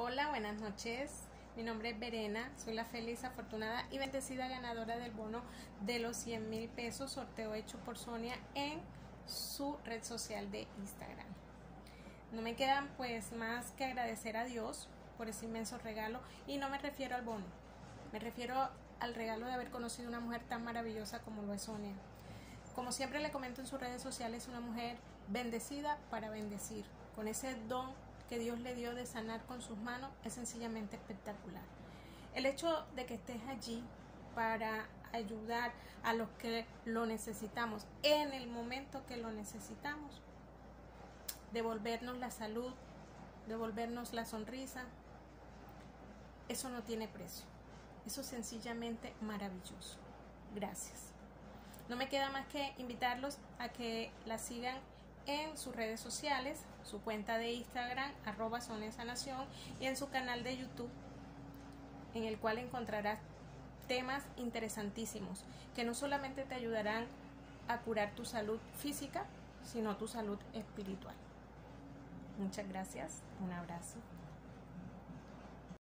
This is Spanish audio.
Hola, buenas noches. Mi nombre es Verena, soy la feliz, afortunada y bendecida ganadora del bono de los 100 mil pesos, sorteo hecho por Sonia en su red social de Instagram. No me quedan pues más que agradecer a Dios por ese inmenso regalo y no me refiero al bono, me refiero al regalo de haber conocido una mujer tan maravillosa como lo es Sonia. Como siempre le comento en sus redes sociales, una mujer bendecida para bendecir, con ese don que Dios le dio de sanar con sus manos es sencillamente espectacular. El hecho de que estés allí para ayudar a los que lo necesitamos en el momento que lo necesitamos, devolvernos la salud, devolvernos la sonrisa, eso no tiene precio. Eso es sencillamente maravilloso. Gracias. No me queda más que invitarlos a que la sigan en sus redes sociales, su cuenta de Instagram, arroba y en su canal de YouTube, en el cual encontrarás temas interesantísimos que no solamente te ayudarán a curar tu salud física, sino tu salud espiritual. Muchas gracias, un abrazo.